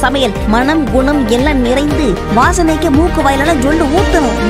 சமையல் மனம் குணம் எல்லாம் நிறைந்து வாசனைக்கு மூக்கு வாயிலெல்லாம் ஜொல்லு ஊத்தணும்